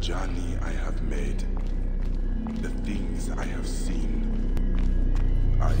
journey I have made, the things I have seen, I